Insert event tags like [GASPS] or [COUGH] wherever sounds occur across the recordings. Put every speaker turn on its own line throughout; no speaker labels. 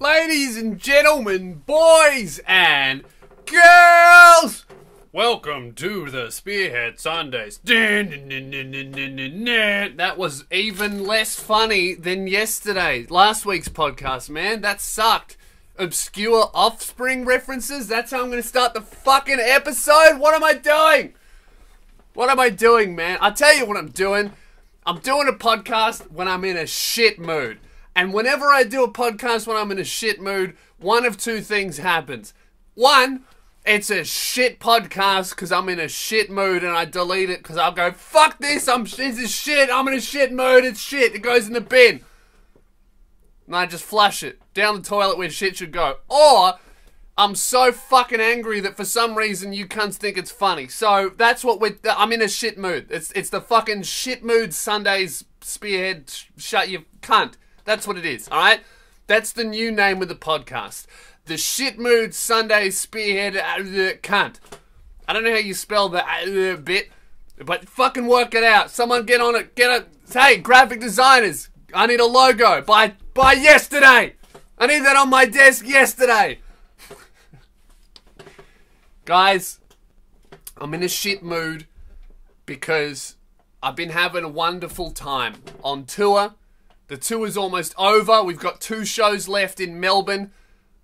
Ladies and gentlemen, boys and girls, welcome to the Spearhead Sundays. That was even less funny than yesterday, last week's podcast, man. That sucked. Obscure offspring references. That's how I'm going to start the fucking episode. What am I doing? What am I doing, man? I'll tell you what I'm doing. I'm doing a podcast when I'm in a shit mood. And whenever I do a podcast when I'm in a shit mood, one of two things happens. One, it's a shit podcast because I'm in a shit mood and I delete it because I'll go, fuck this, I'm this is shit, I'm in a shit mood, it's shit, it goes in the bin. And I just flush it down the toilet where shit should go. Or I'm so fucking angry that for some reason you cunts think it's funny. So that's what we're. I'm in a shit mood. It's it's the fucking shit mood Sundays spearhead. Sh- shut your cunt. That's what it is, alright? That's the new name of the podcast. The Shit Mood Sunday Spearhead uh, Cunt. I don't know how you spell the uh, bit, but fucking work it out. Someone get on it. Get it. Hey, graphic designers, I need a logo by by yesterday. I need that on my desk yesterday. Guys, I'm in a shit mood because I've been having a wonderful time on tour the tour is almost over. We've got two shows left in Melbourne.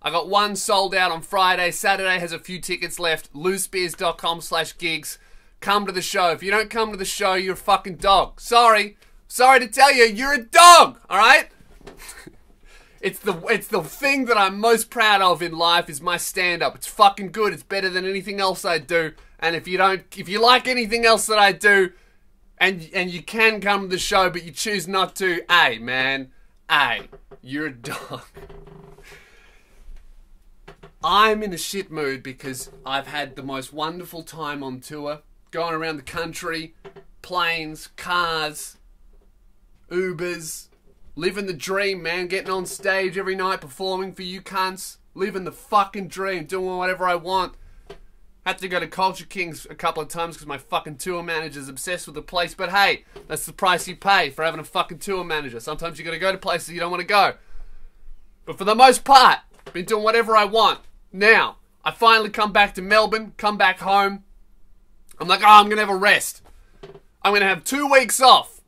I got one sold out on Friday. Saturday has a few tickets left. lewisspears.com slash gigs. Come to the show. If you don't come to the show, you're a fucking dog. Sorry. Sorry to tell you, you're a dog, alright? [LAUGHS] it's the it's the thing that I'm most proud of in life is my stand up. It's fucking good. It's better than anything else I do. And if you don't if you like anything else that I do, and and you can come to the show, but you choose not to. Hey, man, hey, you're a dog. I'm in a shit mood because I've had the most wonderful time on tour, going around the country, planes, cars, Ubers, living the dream, man. Getting on stage every night, performing for you cunts, living the fucking dream, doing whatever I want. Had to go to Culture Kings a couple of times because my fucking tour manager's obsessed with the place. But hey, that's the price you pay for having a fucking tour manager. Sometimes you gotta go to places you don't want to go. But for the most part, been doing whatever I want. Now, I finally come back to Melbourne, come back home. I'm like, oh, I'm gonna have a rest. I'm gonna have two weeks off.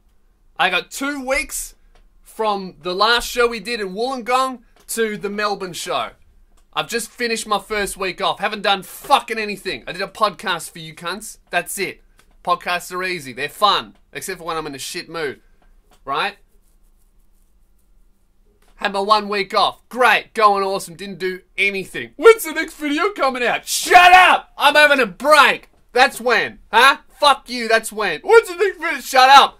I got two weeks from the last show we did in Wollongong to the Melbourne show. I've just finished my first week off. Haven't done fucking anything. I did a podcast for you cunts. That's it. Podcasts are easy. They're fun. Except for when I'm in a shit mood. Right? Had my one week off. Great. Going awesome. Didn't do anything. When's the next video coming out? Shut up! I'm having a break. That's when. Huh? Fuck you. That's when. When's the next video? Shut up.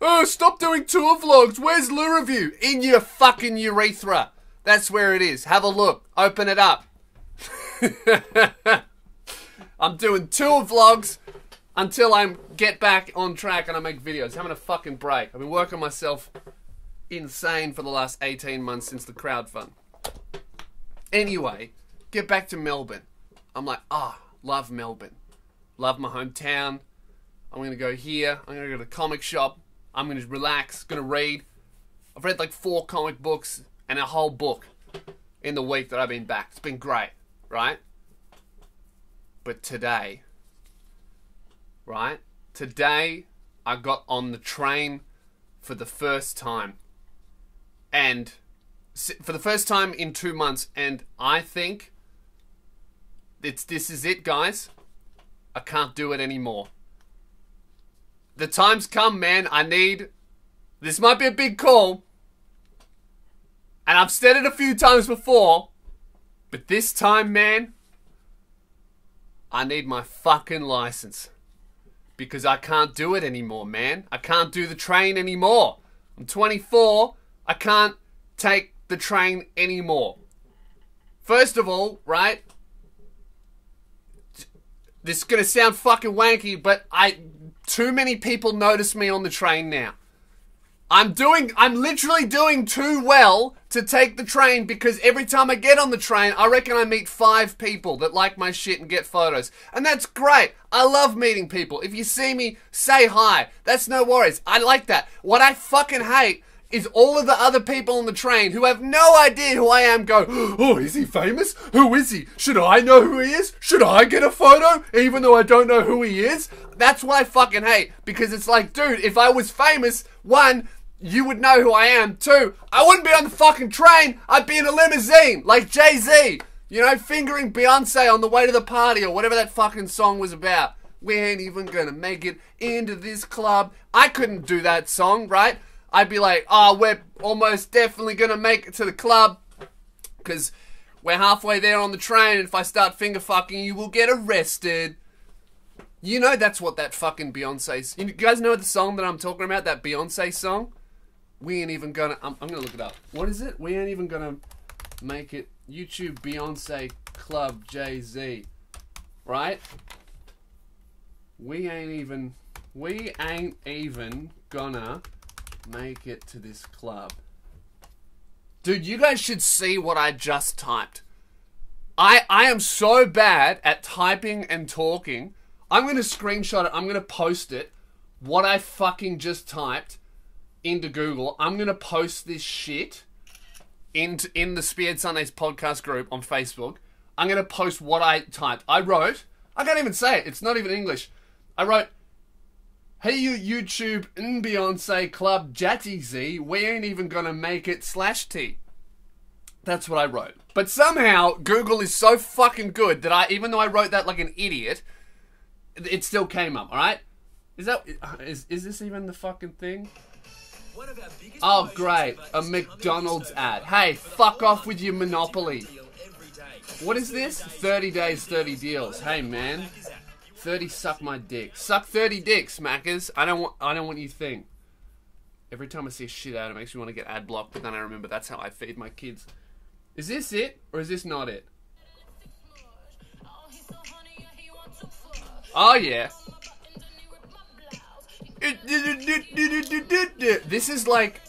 Oh, stop doing tour vlogs. Where's LewReview? In your fucking urethra. That's where it is. Have a look. Open it up. [LAUGHS] I'm doing two vlogs until I get back on track and I make videos. Having a fucking break. I've been working myself insane for the last 18 months since the crowd crowdfund. Anyway, get back to Melbourne. I'm like, ah, oh, love Melbourne. Love my hometown. I'm gonna go here. I'm gonna go to the comic shop. I'm gonna relax. Gonna read. I've read like four comic books and a whole book in the week that I've been back. It's been great, right? But today, right? Today, I got on the train for the first time. And for the first time in two months, and I think it's this is it, guys. I can't do it anymore. The time's come, man. I need. This might be a big call, and I've said it a few times before, but this time, man, I need my fucking license. Because I can't do it anymore, man. I can't do the train anymore. I'm 24. I can't take the train anymore. First of all, right? This is gonna sound fucking wanky, but I too many people notice me on the train now. I'm doing, I'm literally doing too well to take the train because every time I get on the train, I reckon I meet five people that like my shit and get photos. And that's great. I love meeting people. If you see me, say hi. That's no worries. I like that. What I fucking hate is all of the other people on the train who have no idea who I am go, [GASPS] oh, is he famous? Who is he? Should I know who he is? Should I get a photo even though I don't know who he is? That's what I fucking hate because it's like, dude, if I was famous, one, you would know who I am. Two, I wouldn't be on the fucking train. I'd be in a limousine like Jay Z. You know, fingering Beyonce on the way to the party or whatever that fucking song was about. We ain't even gonna make it into this club. I couldn't do that song, right? I'd be like, oh, we're almost definitely gonna make it to the club because we're halfway there on the train. And if I start finger fucking, you will get arrested. You know that's what that fucking Beyonce. You guys know the song that I'm talking about? That Beyonce song. We ain't even gonna. I'm, I'm gonna look it up. What is it? We ain't even gonna make it. YouTube Beyonce Club Jay Z. Right? We ain't even. We ain't even gonna make it to this club. Dude, you guys should see what I just typed. I I am so bad at typing and talking. I'm to screenshot it. I'm to post it. What I fucking just typed into Google. I'm to post this shit into in the Spearhead Sundays podcast group on Facebook. I'm to post what I typed. I wrote, I can't even say it. It's not even English. I wrote Hey you YouTube and Beyonce Club Jatty Z, we ain't even gonna make it slash T. That's what I wrote. But somehow Google is so fucking good that I even though I wrote that like an idiot, it still came up, alright? Is that is is this even the fucking thing? Oh great, a McDonald's ad. Hey, fuck off with your monopoly. What is this? 30 days, 30 deals. Hey man. 30 suck my dick. Suck 30 dicks, Maccas. I don't want I don't want you to think. Every time I see a shit ad, it makes me want to get ad blocked, but then I remember that's how I feed my kids. Is this it? Or is this not it? Oh yeah. This is like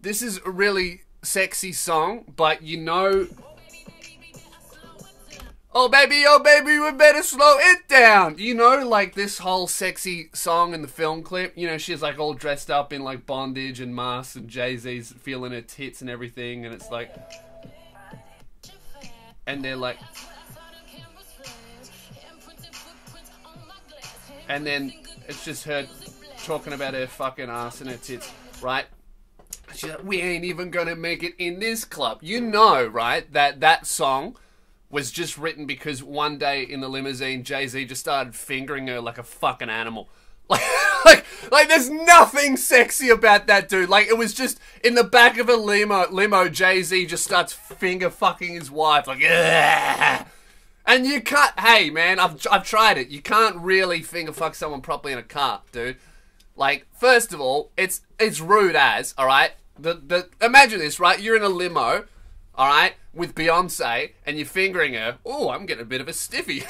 This is a really sexy song, but you know Oh baby, oh baby, we better slow it down. You know, like this whole sexy song in the film clip. You know, she's like all dressed up in like bondage and masks, and Jay Z's feeling her tits and everything, and it's like, and they're like, and then it's just her talking about her fucking ass and her tits, right? She's like, we ain't even gonna make it in this club. You know, right? That that song was just written because one day in the limousine, Jay Z just started fingering her like a fucking animal. [LAUGHS] Like, like, like, there's nothing sexy about that dude. Like, it was just in the back of a limo. Limo, Jay Z just starts finger fucking his wife. Like, [LAUGHS] Ugh! And you can't. Hey, man, I've I've tried it. You can't really finger fuck someone properly in a car, dude. Like, first of all, it's it's rude as. All right. The the imagine this, right? You're in a limo all right, with Beyonce, and you're fingering her. Oh, I'm getting a bit of a stiffy. [LAUGHS]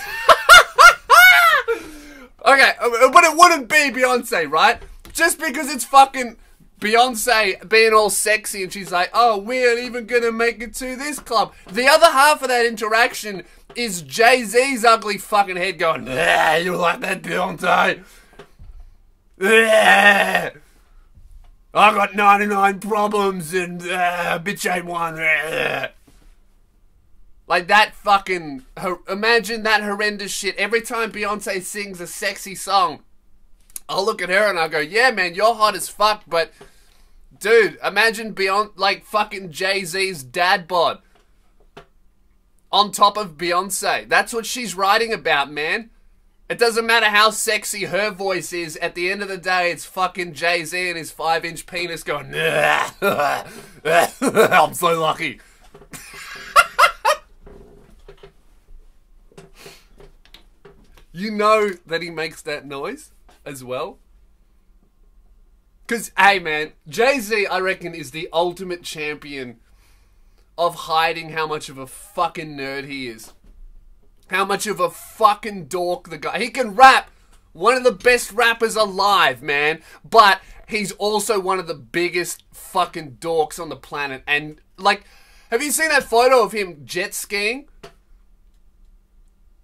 okay, uh, but it wouldn't be Beyonce, right? Just because it's fucking Beyonce being all sexy and she's like, oh, we ain't even gonna make it to this club. The other half of that interaction is Jay Z's ugly fucking head going, yeah, you like that Beyonce? Yeah. I got 99 problems and uh, bitch ain't one. Like that fucking. Imagine that horrendous shit. Every time Beyonce sings a sexy song, I'll look at her and I'll go, yeah, man, you're hot as fuck, but. Dude, imagine Beyonce, like fucking Jay Z's dad bod. On top of Beyonce. That's what she's writing about, man. It doesn't matter how sexy her voice is. At the end of the day, it's fucking Jay Z and his five inch penis going, [LAUGHS] I'm so lucky. [LAUGHS] you know that he makes that noise as well? Because, hey man, Jay Z, I reckon, is the ultimate champion of hiding how much of a fucking nerd he is how much of a fucking dork the guy. He can rap. One of the best rappers alive, man. But he's also one of the biggest fucking dorks on the planet. And like, have you seen that photo of him jet skiing?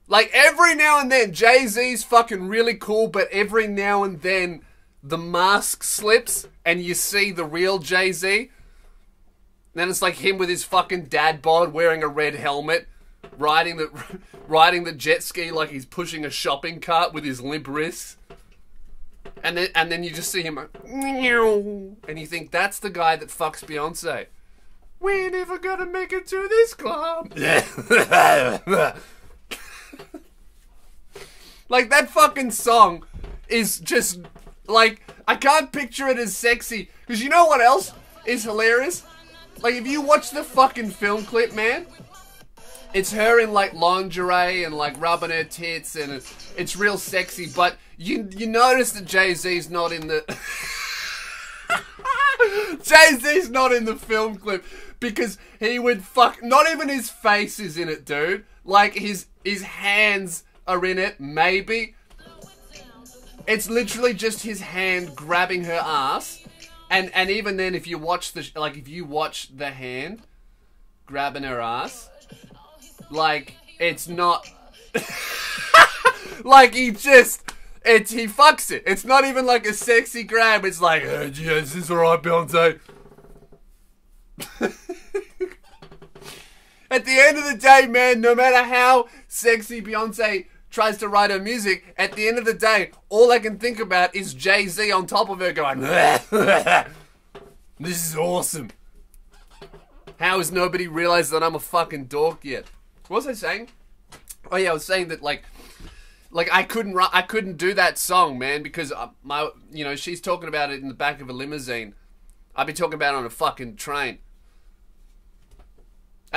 Like every now and then, Jay Z's fucking really cool, but every now and then, the mask slips and you see the real Jay Z. Then it's like him with his fucking dad bod wearing a red helmet, riding the [LAUGHS] riding the jet ski like he's pushing a shopping cart with his limp wrists. And then and then you just see him and you think that's the guy that fucks Beyonce. We're never gonna make it to this club. [LAUGHS] like that fucking song is just like I can't picture it as sexy because you know what else is hilarious? Like if you watch the fucking film clip, man, it's her in like lingerie and like rubbing her tits and it's, it's real sexy. But you you notice that Jay Z's not in the [LAUGHS] Jay Z's not in the film clip because he would fuck. Not even his face is in it, dude. Like his his hands are in it, maybe. It's literally just his hand grabbing her ass and and even then, if you watch the like, if you watch the hand grabbing her ass, like it's not [LAUGHS] like he just it's he fucks it. It's not even like a sexy grab. It's like, oh, yeah, is this alright, Beyonce? [LAUGHS] At the end of the day, man, no matter how sexy Beyonce tries to write her music, at the end of the day, all I can think about is Jay Z on top of her going, [LAUGHS] This is awesome. How has nobody realized that I'm a fucking dork yet? What was I saying? Oh yeah, I was saying that like, like I couldn't I couldn't do that song, man, because uh, my you know she's talking about it in the back of a limousine. I'd be talking about it on a fucking train.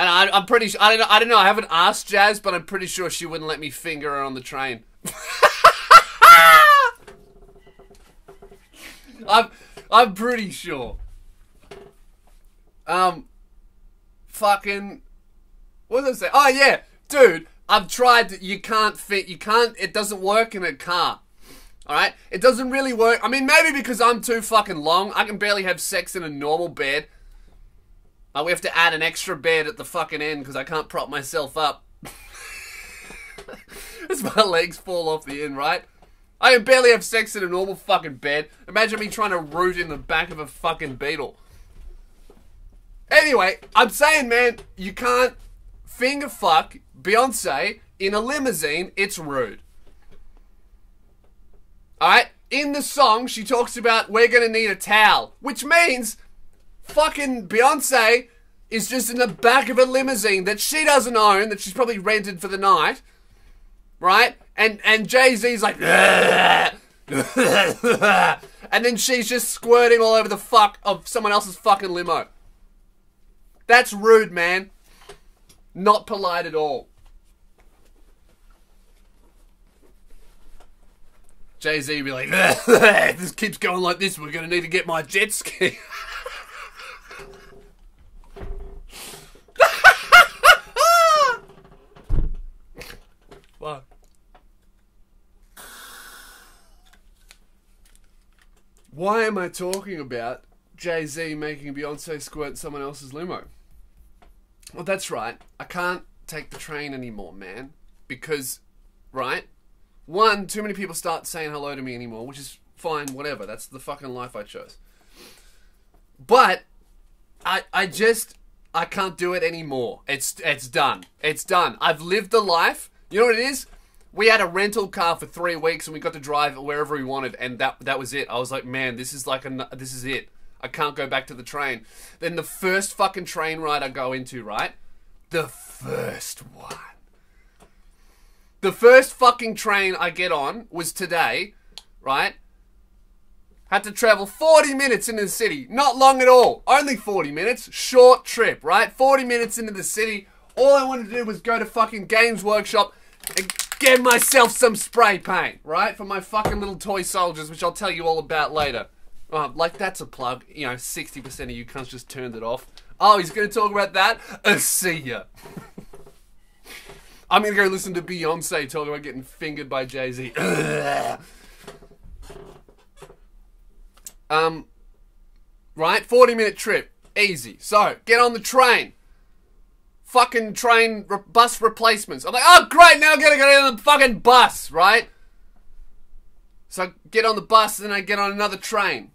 And I, am pretty sure, I don't know, I don't know, I haven't asked Jazz, but I'm pretty sure she wouldn't let me finger her on the train. [LAUGHS] I'm, I'm pretty sure. Um, fucking, what was I say? Oh yeah, dude, I've tried, you can't fit, you can't, it doesn't work in a car. Alright? It doesn't really work. I mean, maybe because I'm too fucking long, I can barely have sex in a normal bed. Uh, we have to add an extra bed at the fucking end because I can't prop myself up. [LAUGHS] As my legs fall off the end, right? I barely have sex in a normal fucking bed. Imagine me trying to root in the back of a fucking beetle. Anyway, I'm saying, man, you can't finger fuck Beyonce in a limousine. It's rude. Alright? In the song, she talks about we're gonna need a towel, which means fucking Beyonce is just in the back of a limousine that she doesn't own, that she's probably rented for the night, right? And and Jay Z's like, [LAUGHS] and then she's just squirting all over the fuck of someone else's fucking limo. That's rude, man. Not polite at all. Jay Z be like, [LAUGHS] this keeps going like this, we're gonna need to get my jet ski. [LAUGHS] Fuck. Why am I talking about Jay Z making Beyonce squirt someone else's limo? Well, that's right. I can't take the train anymore, man. Because, right? One, too many people start saying hello to me anymore, which is fine, whatever. That's the fucking life I chose. But, I, I just, I can't do it anymore. It's, it's done. It's done. I've lived the life you know what it is? We had a rental car for three weeks and we got to drive wherever we wanted, and that that was it. I was like, man, this is like a this is it. I can't go back to the train. Then the first fucking train ride I go into, right? The first one. The first fucking train I get on was today, right? Had to travel 40 minutes into the city. Not long at all. Only 40 minutes. Short trip, right? 40 minutes into the city. All I wanted to do was go to fucking Games Workshop, get myself some spray paint, right? For my fucking little toy soldiers, which I'll tell you all about later. Oh, like, that's a plug. You know, 60% of you cunts just turned it off. Oh, he's going to talk about that? Uh, see ya. [LAUGHS] I'm going to go listen to Beyonce talk about getting fingered by Jay Z. [LAUGHS] um, right? 40 minute trip. Easy. So, get on the train fucking train re- bus replacements. I'm like, oh great, now I gotta get on the fucking bus, right? So I get on the bus, and I get on another train.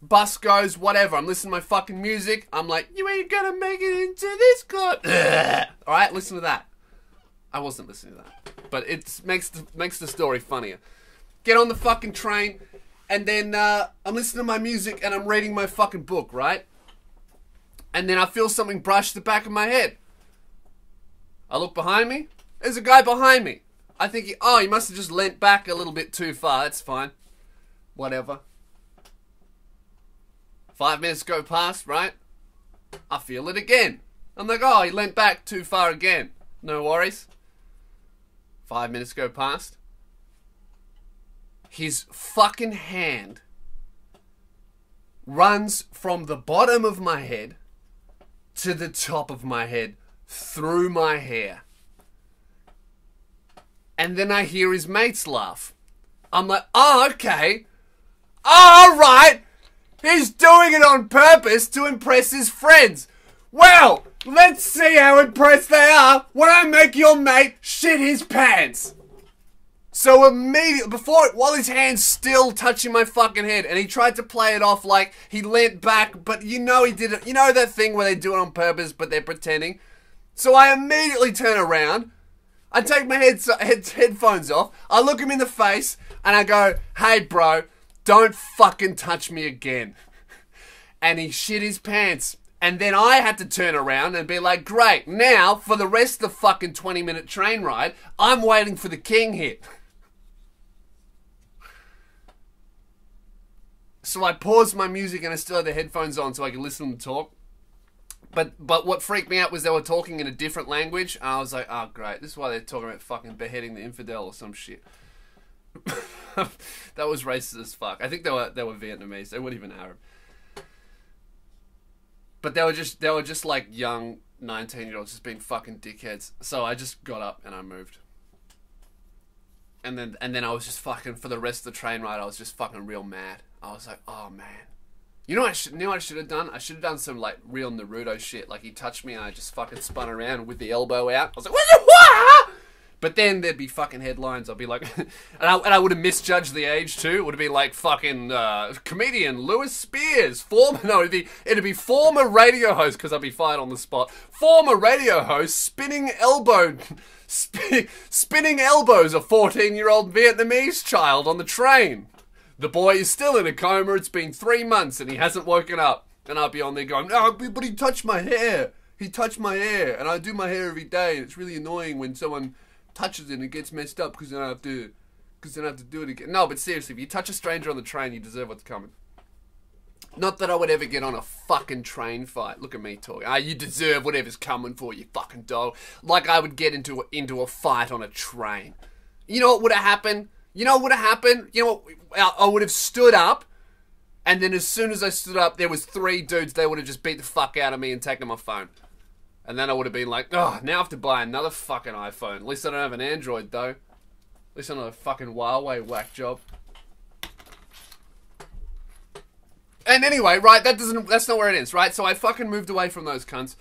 Bus goes, whatever. I'm listening to my fucking music. I'm like, you ain't gonna make it into this club. [LAUGHS] All right, listen to that. I wasn't listening to that, but it makes the, makes the story funnier. Get on the fucking train, and then uh, I'm listening to my music and I'm reading my fucking book, right? And then I feel something brush the back of my head. I look behind me. There's a guy behind me. I think, he, oh, he must have just leant back a little bit too far. That's fine. Whatever. Five minutes go past, right? I feel it again. I'm like, oh, he leant back too far again. No worries. Five minutes go past. His fucking hand runs from the bottom of my head to the top of my head through my hair. And then I hear his mates laugh. I'm like, oh, okay. All right. He's doing it on purpose to impress his friends. Well, let's see how impressed they are when I make your mate shit his pants. So immediately, before, while his hand's still touching my fucking head, and he tried to play it off like he leant back, but you know he did it. You know that thing where they do it on purpose, but they're pretending. So I immediately turn around, I take my head, head, headphones off, I look him in the face, and I go, "Hey, bro, don't fucking touch me again." And he shit his pants. And then I had to turn around and be like, great, now for the rest of the fucking 20 minute train ride, I'm waiting for the king hit. So I paused my music and I still had the headphones on so I could listen to them talk. But but what freaked me out was they were talking in a different language. I was like, oh great, this is why they're talking about fucking beheading the infidel or some shit. [LAUGHS] that was racist as fuck. I think they were they were Vietnamese. They weren't even Arab. But they were just they were just like young nineteen year olds just being fucking dickheads. So I just got up and I moved. And then and then I was just fucking for the rest of the train ride. I was just fucking real mad. I was like, oh man. You know what I should, what I should have done? I should have done some like real Naruto shit. Like he touched me and I just fucking spun around with the elbow out. I was like, what? But then there'd be fucking headlines. I'd be like, [LAUGHS] and I, and I would have misjudged the age too. It would have been like fucking uh, comedian Lewis Spears, former [LAUGHS] no, it'd be it'd be former radio host because I'd be fired on the spot. Former radio host spinning elbow, [LAUGHS] spin, spinning elbows a fourteen year old Vietnamese child on the train. The boy is still in a coma. It's been three months and he hasn't woken up. And I'll be on there going, no, but he touched my hair. He touched my hair, and I do my hair every day. And it's really annoying when someone touches it and it gets messed up because then I have to, because then I have to do it again. No, but seriously, if you touch a stranger on the train, you deserve what's coming. Not that I would ever get on a fucking train fight. Look at me talking. Ah, you deserve whatever's coming for you, fucking dog. Like I would get into a, into a fight on a train. You know what would have happened? You know what would have happened? You know what? I would have stood up, and then as soon as I stood up, there was three dudes. They would have just beat the fuck out of me and taken my phone. And then I would have been like, oh, now I have to buy another fucking iPhone. At least I don't have an Android, though. At least I'm not a fucking Huawei whack job. And anyway, right, that doesn't, that's not where it ends, right? So I fucking moved away from those cunts.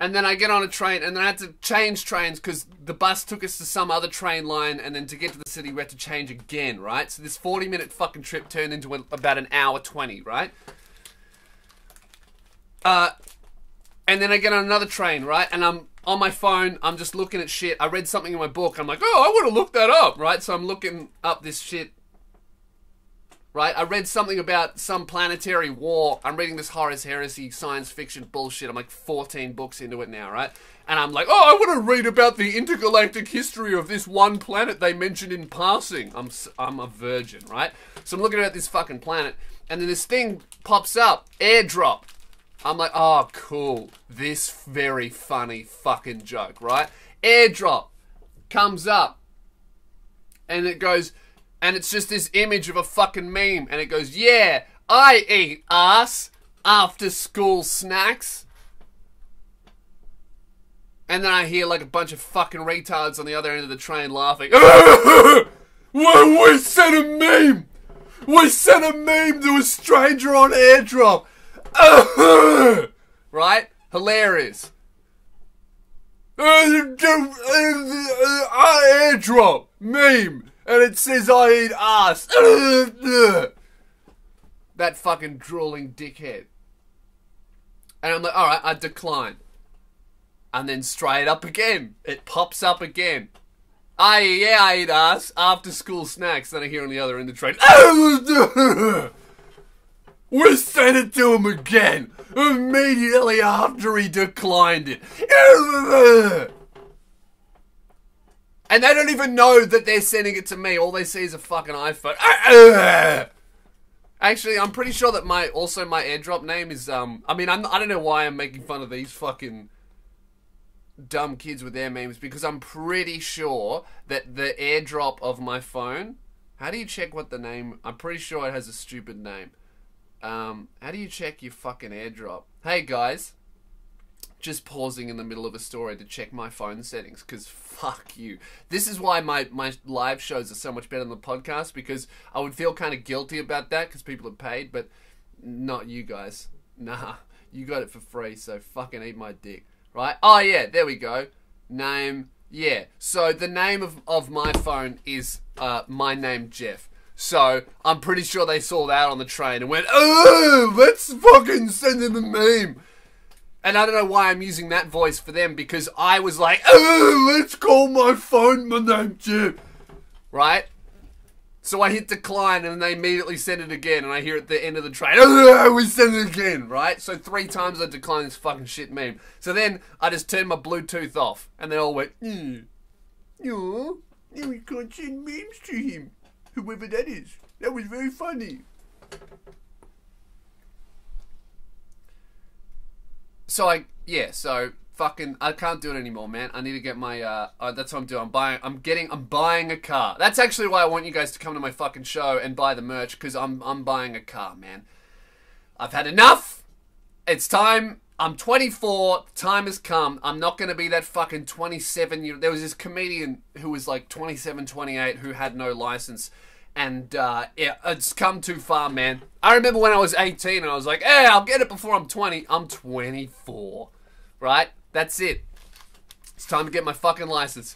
And then I get on a train, and then I had to change trains because the bus took us to some other train line, and then to get to the city, we had to change again, right? So this 40 minute fucking trip turned into about an hour 20, right? Uh, and then I get on another train, right? And I'm on my phone, I'm just looking at shit. I read something in my book, I'm like, oh, I want to look that up, right? So I'm looking up this shit right? I read something about some planetary war. I'm reading this Horus Heresy science fiction bullshit. I'm like 14 books into it now, right? And I'm like, oh, I want to read about the intergalactic history of this one planet they mentioned in passing. I'm I'm a virgin, right? So I'm looking at this fucking planet, and then this thing pops up, airdrop. I'm like, oh, cool. This very funny fucking joke, right? Airdrop comes up, and it goes and it's just this image of a fucking meme, and it goes, "Yeah, I eat ass after school snacks." And then I hear like a bunch of fucking retards on the other end of the train laughing. [LAUGHS] we sent a meme. We sent a meme to a stranger on airdrop. [LAUGHS] right? Hilarious. [LAUGHS] airdrop meme and it says I eat ass. [LAUGHS] that fucking drooling dickhead. And I'm like, alright, I decline. And then straight up again. It pops up again. I yeah, I eat ass after school snacks. Then I hear on the other end of the train. [LAUGHS] We sent it to him again immediately after he declined it. [LAUGHS] And they don't even know that they're sending it to me. All they see is a fucking iPhone. [LAUGHS] Actually, I'm pretty sure that my also my airdrop name is um. I mean, I'm, I don't know why I'm making fun of these fucking dumb kids with their memes because I'm pretty sure that the airdrop of my phone. How do you check what the name? I'm pretty sure it has a stupid name. Um, how do you check your fucking airdrop? Hey guys, just pausing in the middle of a story to check my phone settings because fuck you. This is why my, my live shows are so much better than the podcast because I would feel kind of guilty about that because people are paid, but not you guys. Nah, you got it for free, so fucking eat my dick. Right? Oh, yeah, there we go. Name. Yeah. So the name of, of my phone is uh, my name, Jeff. So I'm pretty sure they saw that on the train and went, oh, let's fucking send him a meme. And I don't know why I'm using that voice for them because I was like, let's call my phone my name Jim. Right? So I hit decline and they immediately send it again and I hear at the end of the train, we send it again, right? So three times I declined this fucking shit meme. So then I just turned my Bluetooth off and they all went, mm, oh, we can't send memes to him whoever that is. That was very funny. So I yeah, so fucking I can't do it anymore, man. I need to get my uh, uh, that's what I'm doing. I'm buying I'm getting I'm buying a car. That's actually why I want you guys to come to my fucking show and buy the merch cuz I'm I'm buying a car, man. I've had enough. It's time. I'm 24. Time has come. I'm not going to be that fucking 27 year. There was this comedian who was like 27, 28 who had no license. And uh, yeah, it's come too far, man. I remember when I was 18 and I was like, hey, I'll get it before I'm 20. I'm 24. Right? That's it. It's time to get my fucking license.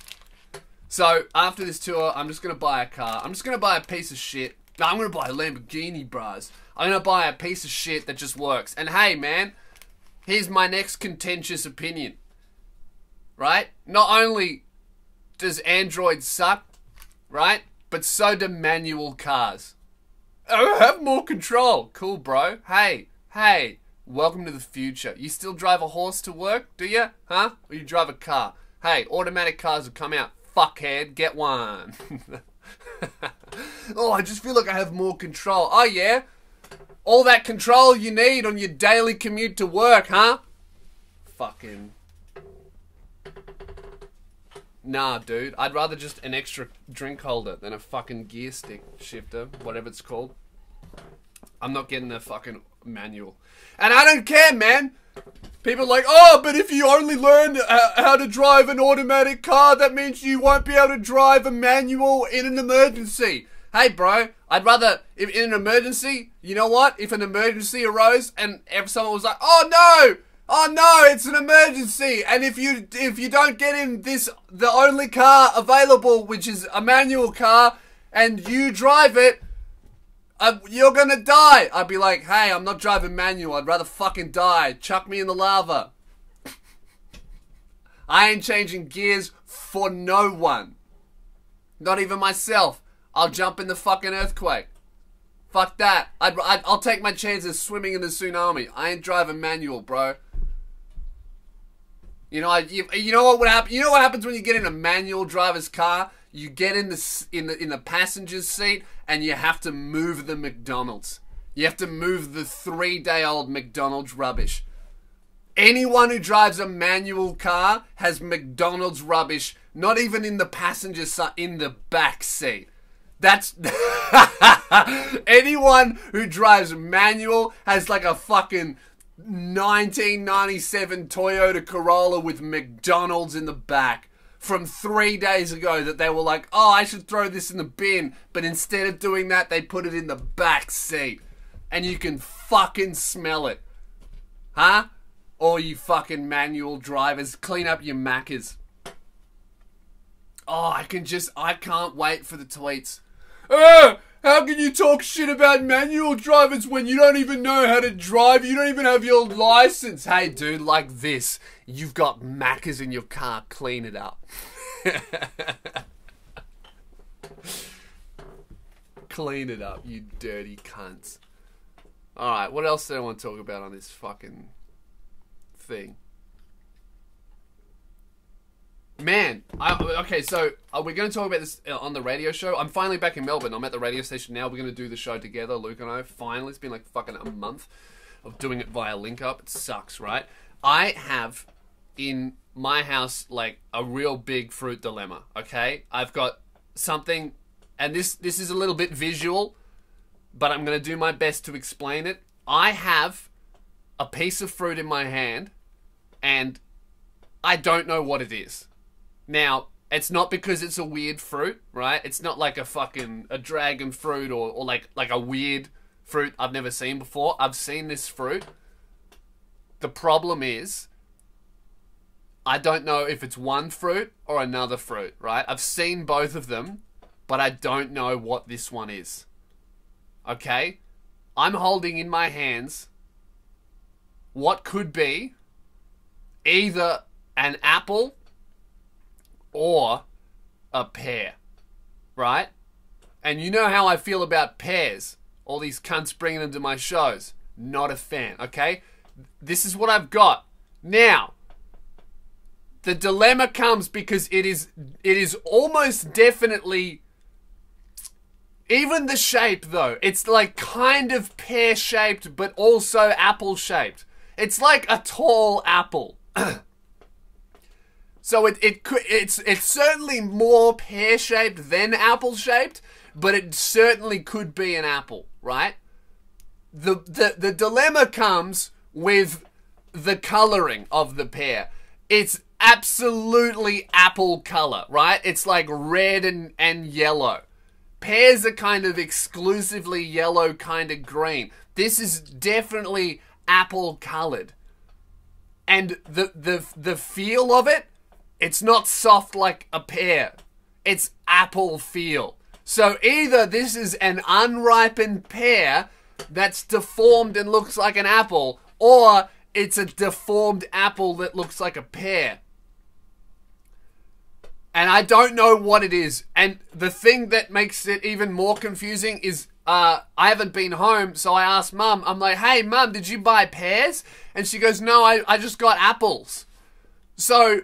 So after this tour, I'm just to buy a car. I'm just to buy a piece of shit. No, I'm to buy a Lamborghini, bros. I'm to buy a piece of shit that just works. And hey, man, here's my next contentious opinion. Right? Not only does Android suck, right? But so do manual cars. I have more control. Cool, bro. Hey, hey, welcome to the future. You still drive a horse to work, do you? Huh? Or you drive a car? Hey, automatic cars have come out. Fuckhead, get one. [LAUGHS] oh, I just feel like I have more control. Oh, yeah? All that control you need on your daily commute to work, huh? Fucking Nah, dude. I'd rather just an extra drink holder than a fucking gear stick shifter, whatever it's called. I'm not getting a fucking manual. And I don't care, man. People are like, oh, but if you only learn uh, how to drive an automatic car, that means you won't be able to drive a manual in an emergency. Hey, bro, I'd rather, if in an emergency, you know what? If an emergency arose and if someone was like, oh no, Oh no, it's an emergency, and if you if you don't get in this the only car available, which is a manual car, and you drive it, uh, you're gonna die. I'd be like, hey, I'm not driving manual. I'd rather fucking die. Chuck me in the lava. I ain't changing gears for no one. Not even myself. I'll jump in the fucking earthquake. Fuck that. I'd, I'd, I'll take my chances swimming in the tsunami. I ain't driving manual, bro. You know, you, you know what would happen? You know what happens when you get in a manual driver's car? You get in the in the in the passenger's seat and you have to move the McDonald's. You have to move the three-day-old McDonald's rubbish. Anyone who drives a manual car has McDonald's rubbish, not even in the passenger in the back seat. That's [LAUGHS] anyone who drives manual has like a fucking 1997 Toyota Corolla with McDonald's in the back from three days ago that they were like, oh, I should throw this in the bin. But instead of doing that, they put it in the back seat. And you can fucking smell it. Huh? All you fucking manual drivers, clean up your Maccas. Oh, I can just. I can't wait for the tweets. Uh, how can you talk shit about manual drivers when you don't even know how to drive? You don't even have your license. Hey, dude, like this. You've got Maccas in your car. Clean it up. [LAUGHS] Clean it up, you dirty cunts. Alright, what else do I want to talk about on this fucking thing? Man, I, okay, so are we going to talk about this uh, on the radio show? I'm finally back in Melbourne. I'm at the radio station now. We're going to do the show together, Luke and I. Finally, it's been like fucking a month of doing it via link up. It sucks, right? I have in my house like a real big fruit dilemma, okay? I've got something and this this is a little bit visual, but I'm going to do my best to explain it. I have a piece of fruit in my hand and I don't know what it is. Now, it's not because it's a weird fruit, right? It's not like a fucking a dragon fruit or, or like like a weird fruit I've never seen before. I've seen this fruit. The problem is I don't know if it's one fruit or another fruit, right? I've seen both of them, but I don't know what this one is. Okay? I'm holding in my hands what could be either an apple or a pear, right? And you know how I feel about pears. All these cunts bringing them to my shows. Not a fan, okay? This is what I've got. Now, the dilemma comes because it is it is almost definitely even the shape though. It's like kind of pear shaped but also apple shaped. It's like a tall apple. [CLEARS THROAT] So it, it could it's it's certainly more pear shaped than apple shaped, but it certainly could be an apple, right? The the the dilemma comes with the coloring of the pear. It's absolutely apple color, right? It's like red and, and yellow. Pears are kind of exclusively yellow, kind of green. This is definitely apple colored. And the the the feel of it it's not soft like a pear. It's apple feel. So either this is an unripened pear that's deformed and looks like an apple, or it's a deformed apple that looks like a pear. And I don't know what it is. And the thing that makes it even more confusing is uh, I haven't been home, so I asked mum, I'm like, hey, mum, did you buy pears? And she goes, no, I, I just got apples. So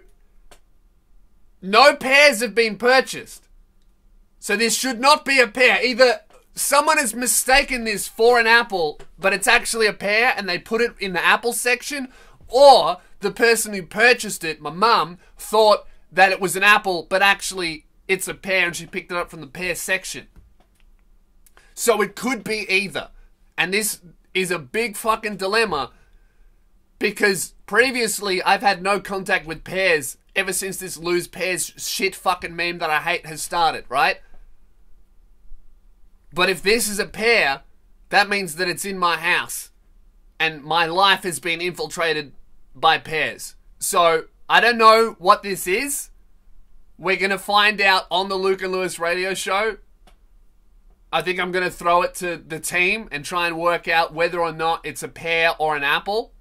no pears have been purchased. So this should not be a pear. Either someone has mistaken this for an apple, but it's actually a pear and they put it in the apple section, or the person who purchased it, my mum, thought that it was an apple, but actually it's a pear and she picked it up from the pear section. So it could be either. And this is a big fucking dilemma because previously I've had no contact with pears ever since this lose pears shit fucking meme that I hate has started, right? But if this is a pear, that means that it's in my house. And my life has been infiltrated by pears. So I don't know what this is. We're going to find out on the Luke and Lewis radio show. I think I'm going to throw it to the team and try and work out whether or not it's a pear or an apple.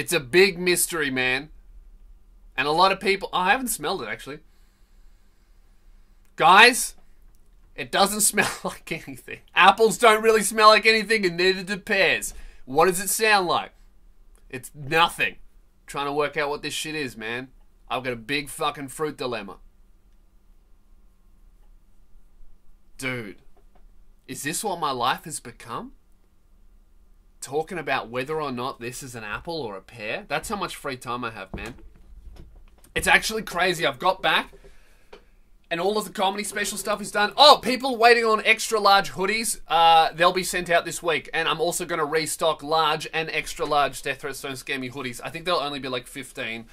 It's a big mystery, man. And a lot of people. Oh, I haven't smelled it actually. Guys, it doesn't [LAUGHS] smell like anything. Apples don't really smell like anything, and neither do pears. What does it sound like? It's nothing. I'm trying to work out what this shit is, man. I've got a big fucking fruit dilemma. Dude, is this what my life has become? Talking about whether or not this is an apple or a pear. That's how much free time I have, man. It's actually crazy. I've got back and all of the comedy special stuff is done. Oh, people waiting on extra large hoodies. Uh, they'll be sent out this week. And I'm also going to restock large and extra large Death Threats Don't Scare Me hoodies. I think there'll only be like 15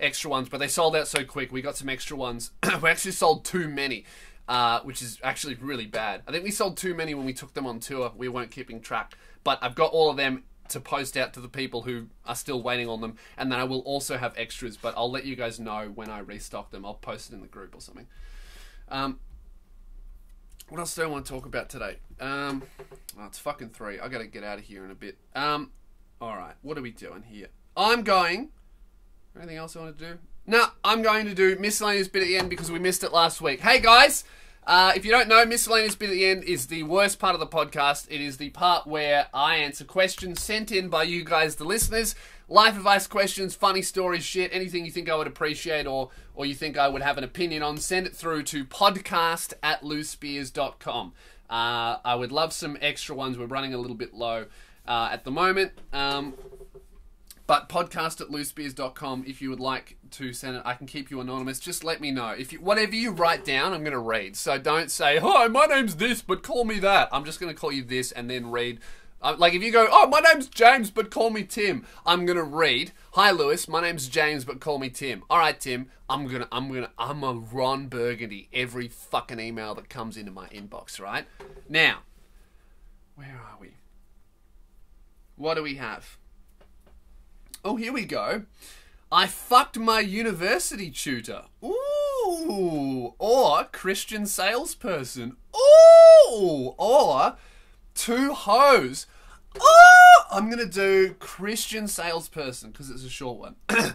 extra ones, but they sold out so quick. We got some extra ones. [CLEARS THROAT] we actually sold too many. Uh, which is actually really bad. I think we sold too many when we took them on tour. We weren't keeping track. But I've got all of them to post out to the people who are still waiting on them, and then I will also have extras. But I'll let you guys know when I restock them. I'll post it in the group or something. Um, what else do I want to talk about today? Um, oh, it's fucking three. I gotta get out of here in a bit. Um, all right. What are we doing here? I'm going. Anything else I want to do? No, I'm going to do miscellaneous bit at the end because we missed it last week. Hey guys, uh, if you don't know, miscellaneous bit at the end is the worst part of the podcast. It is the part where I answer questions sent in by you guys, the listeners. Life advice questions, funny stories, shit, anything you think I would appreciate or or you think I would have an opinion on, send it through to podcast at lewisspears.com. Uh, I would love some extra ones. We're running a little bit low uh, at the moment. Um, but podcast at lewisspears.com if you would like to send it. I can keep you anonymous. Just let me know. If you, whatever you write down, I'm going to read. So don't say, "Hi, my name's this, but call me that." I'm just going to call you this and then read uh, like if you go, oh, my name's James, but call me Tim. I'm gonna read. Hi, Lewis. My name's James, but call me Tim. All right, Tim. I'm gonna, I'm gonna, I'm a Ron Burgundy every fucking email that comes into my inbox. Right now, where are we? What do we have? Oh, here we go. I fucked my university tutor. Ooh, or Christian salesperson. Ooh, or two hoes. Oh, I'm gonna do Christian salesperson because it's a short one. [CLEARS THROAT]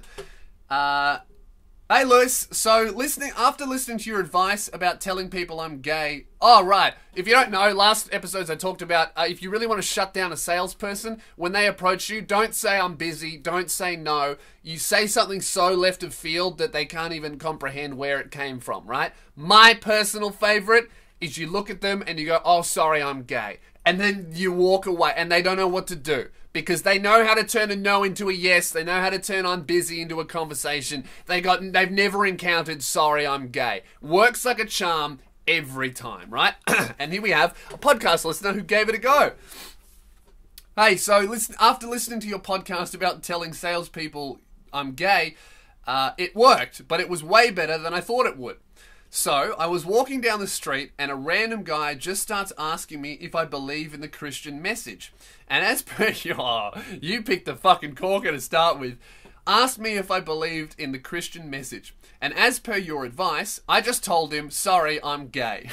uh, hey, Lewis. So, listening after listening to your advice about telling people I'm gay. Oh, right. If you don't know, last episodes I talked about uh, if you really want to shut down a salesperson when they approach you, don't say I'm busy. Don't say no. You say something so left of field that they can't even comprehend where it came from. Right. My personal favorite is you look at them and you go, "Oh, sorry, I'm gay." and then you walk away and they don't know what to do because they know how to turn a no into a yes. They know how to turn i'm busy into a conversation. They got they've never encountered sorry i'm gay. Works like a charm every time right? [CLEARS THROAT] And here we have a podcast listener who gave it a go. Hey so listen after listening to your podcast about telling salespeople i'm gay uh, it worked but it was way better than i thought it would so, I was walking down the street and a random guy just starts asking me if I believe in the Christian message. And as [LAUGHS] per your, you picked the fucking corker to start with, asked me if I believed in the Christian message. And as per your advice, I just told him, sorry, I'm gay.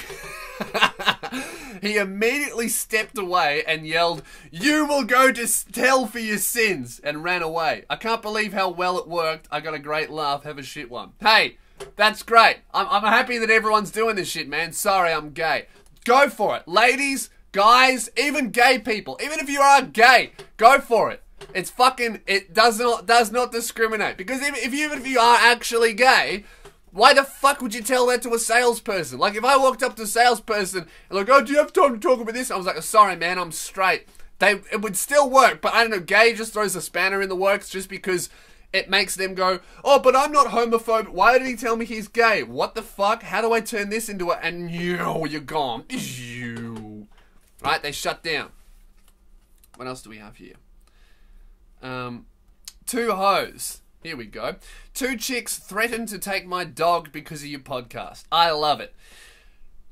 [LAUGHS] he immediately stepped away and yelled, You will go to hell for your sins, and ran away. I can't believe how well it worked. I got a great laugh. Have a shit one. Hey, that's great. I'm, I'm happy that everyone's doing this shit, man. Sorry, I'm gay. Go for it. Ladies, guys, even gay people. Even if you are gay, go for it. It's fucking, it does not, does not discriminate. Because if, if even if you are actually gay, why the fuck would you tell that to a salesperson? Like, if I walked up to a salesperson and like, oh, do you have time to talk about this? I was like, sorry, man, I'm straight. They, it would still work, but I don't know, gay just throws a spanner in the works just because it makes them go, oh, but I'm not homophobic. Why did he tell me he's gay? What the fuck? How do I turn this into a... And you, you're gone. You. Right, they shut down. What else do we have here? Um, two hoes. Here we go. Two chicks threatened to take my dog because of your podcast. I love it.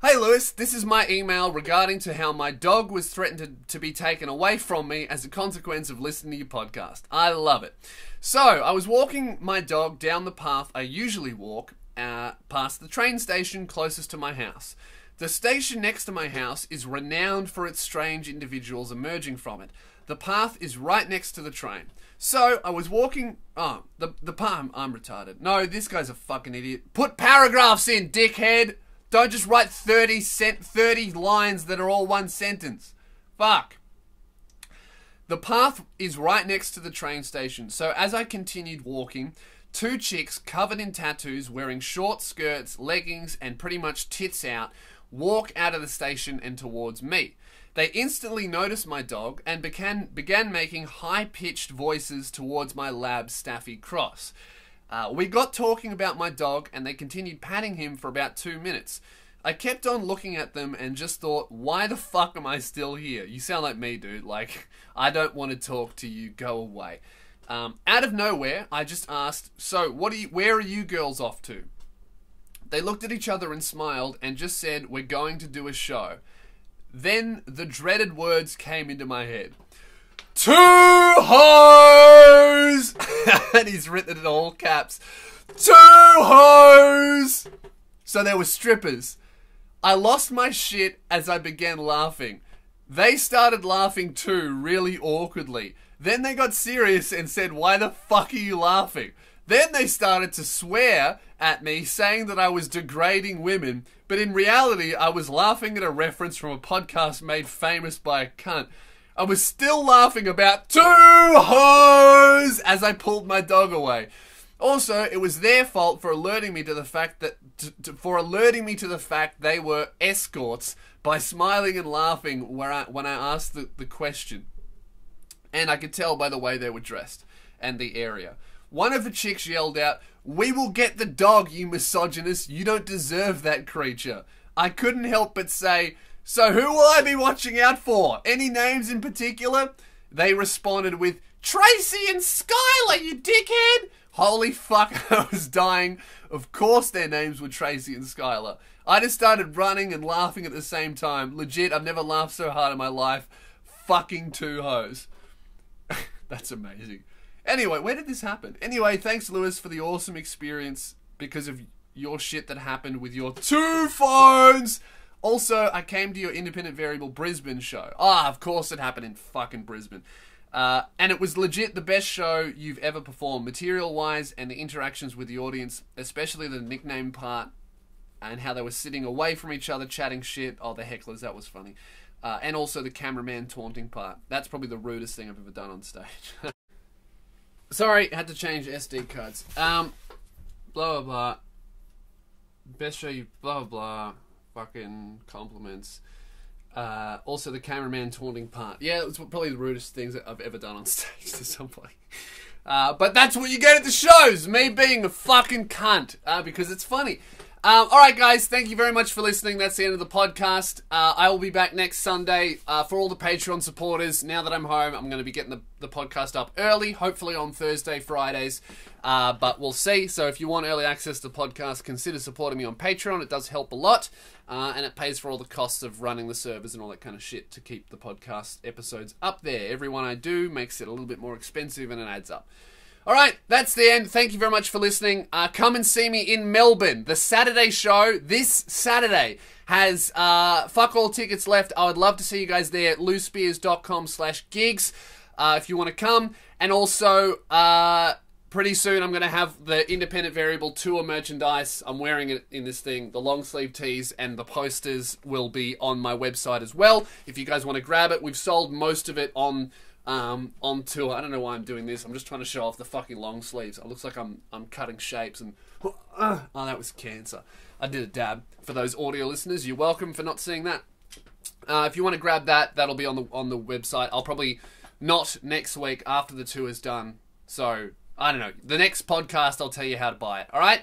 Hey Lewis, this is my email regarding to how my dog was threatened to, to be taken away from me as a consequence of listening to your podcast. I love it. So, I was walking my dog down the path I usually walk, uh, past the train station closest to my house. The station next to my house is renowned for its strange individuals emerging from it. The path is right next to the train. So I was walking. Oh, the the palm. I'm retarded. No, this guy's a fucking idiot. Put paragraphs in, dickhead. Don't just write 30, cent- 30 lines that are all one sentence. Fuck. The path is right next to the train station, so as I continued walking, two chicks covered in tattoos, wearing short skirts, leggings, and pretty much tits out, walk out of the station and towards me. They instantly noticed my dog and began, began making high pitched voices towards my lab Staffy Cross. Uh, we got talking about my dog and they continued patting him for about two minutes. I kept on looking at them and just thought, why the fuck am I still here? You sound like me, dude. Like, I don't want to talk to you. Go away. Um, out of nowhere, I just asked, so what are you, where are you girls off to? They looked at each other and smiled and just said, we're going to do a show. Then the dreaded words came into my head. two hoes, [LAUGHS] and he's written it in all caps. Two hoes. So there were strippers. I lost my shit as I began laughing. They started laughing too, really awkwardly. Then they got serious and said, Why the fuck are you laughing? Then they started to swear at me, saying that I was degrading women, but in reality, I was laughing at a reference from a podcast made famous by a cunt. I was still laughing about two hoes as I pulled my dog away. Also, it was their fault for alerting me to the fact that t- t- for alerting me to the fact they were escorts by smiling and laughing when I, when I asked the, the question. And I could tell by the way they were dressed and the area. One of the chicks yelled out, We will get the dog, you misogynist. You don't deserve that creature. I couldn't help but say, So who will I be watching out for? Any names in particular? They responded with, Tracy and Skylar, you dickhead! Holy fuck, [LAUGHS] I was dying. Of course their names were Tracy and Skylar. I just started running and laughing at the same time. Legit, I've never laughed so hard in my life. Fucking two hoes. [LAUGHS] That's amazing. Anyway, where did this happen? Anyway, thanks Lewis for the awesome experience because of your shit that happened with your two phones. Also, I came to your independent variable Brisbane show. Ah, of course it happened in fucking Brisbane. Uh, and it was legit the best show you've ever performed, material wise, and the interactions with the audience, especially the nickname part and how they were sitting away from each other chatting shit. Oh, the hecklers, that was funny. Uh, and also the cameraman taunting part. That's probably the rudest thing I've ever done on stage. [LAUGHS] Sorry, had to change SD cards. Um, blah blah blah. Best show you blah blah blah. Fucking compliments. Uh, also, the cameraman taunting part. Yeah, it was probably the rudest things that I've ever done on [LAUGHS] stage to somebody. Uh, but that's what you get at the shows. Me being a fucking cunt uh, because it's funny. Um, all right, guys, thank you very much for listening. That's the end of the podcast. Uh, I will be back next Sunday uh, for all the Patreon supporters. Now that I'm home, I'm going to be getting the, the podcast up early, hopefully on Thursday, Fridays. Uh, but we'll see. So if you want early access to the podcast, consider supporting me on Patreon. It does help a lot, uh, and it pays for all the costs of running the servers and all that kind of shit to keep the podcast episodes up there. Every one I do makes it a little bit more expensive, and it adds up. All right, that's the end. Thank you very much for listening. Uh, come and see me in Melbourne. The Saturday show this Saturday has uh, fuck all tickets left. I would love to see you guys there at lewisspears.com slash gigs uh, if you want to come. And also, uh, pretty soon I'm going to have the independent variable tour merchandise. I'm wearing it in this thing. The long sleeve tees and the posters will be on my website as well. If you guys want to grab it, we've sold most of it on um, on tour. I don't know why I'm doing this. I'm just trying to show off the fucking long sleeves. It looks like I'm I'm cutting shapes and [GASPS] oh that was cancer. I did a dab. For those audio listeners, you're welcome for not seeing that. Uh, if you want to grab that, that'll be on the on the website. I'll probably not next week after the tour is done. So I don't know. The next podcast, I'll tell you how to buy it. All right.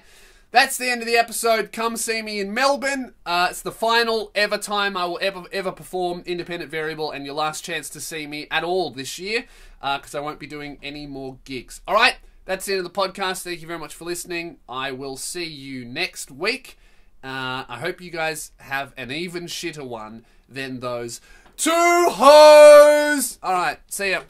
That's the end of the episode. Come see me in Melbourne. Uh, it's the final ever time I will ever ever perform independent variable, and your last chance to see me at all this year, because uh, I won't be doing any more gigs. All right, that's the end of the podcast. Thank you very much for listening. I will see you next week. Uh, I hope you guys have an even shitter one than those two hoes. All right, see ya.